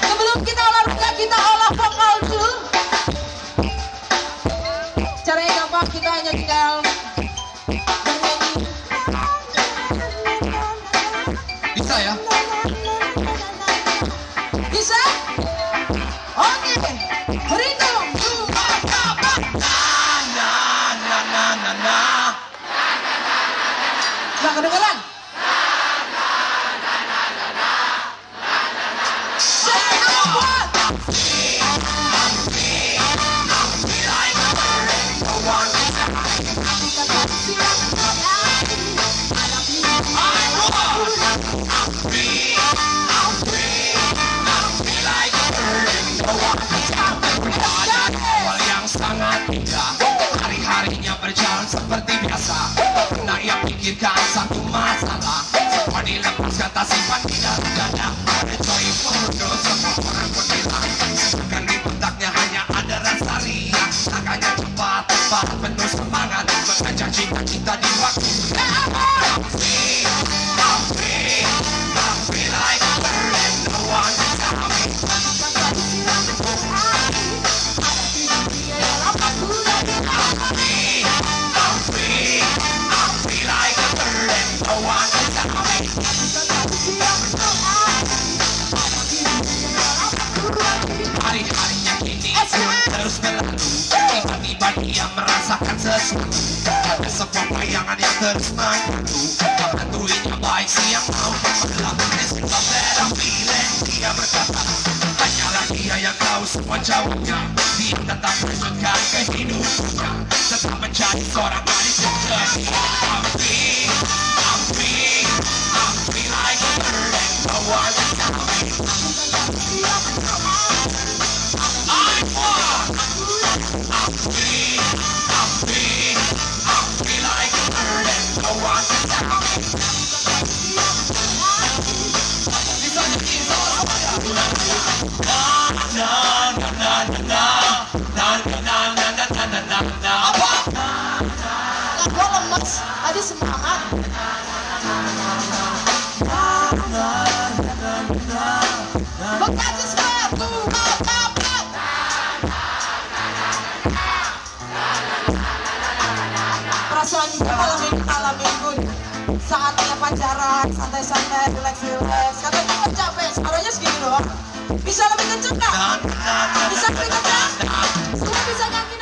Sebelum kita olahraga kita olah vokal dulu. Caranya gampang kita hanya tinggal bernyanyi. Bisa ya? Bisa? Oke. Berhitung. Dua, tiga, Na na na na na. Gak kedengeran? Pikirkan satu masalah Semua dilepas kata simpan di dalam dada Ada joyful girl semua orang pun bilang Sedangkan di bentaknya hanya ada rasa riang. Langkahnya cepat, tepat, penuh semangat. Mengajak cinta-cinta Dia merasakan sesuatu. Sebuah bayangan yang terus mengganggu Menentuinya baik siang This is a better feeling Dia berkata Hanyalah dia yang tahu semua jawabnya Dia tetap melanjutkan kehidupannya. Tetap menjadi seorang gadis yang cerdik Tadi semangat. Bekasi sepatu, mantap. Perasaan gue malam ini malam minggu nih. Saatnya pacaran, santai-santai, relax-relax. Gue capek, suaranya segini doang. Bisa lebih kenceng Bisa lebih kenceng? Semua bisa nyanyi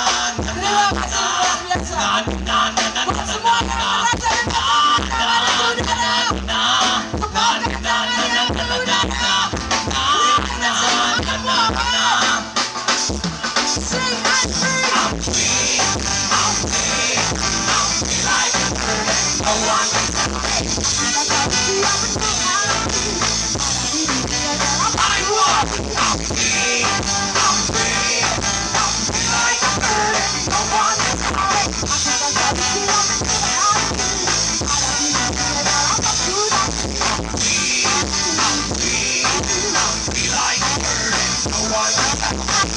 be like burning a wild.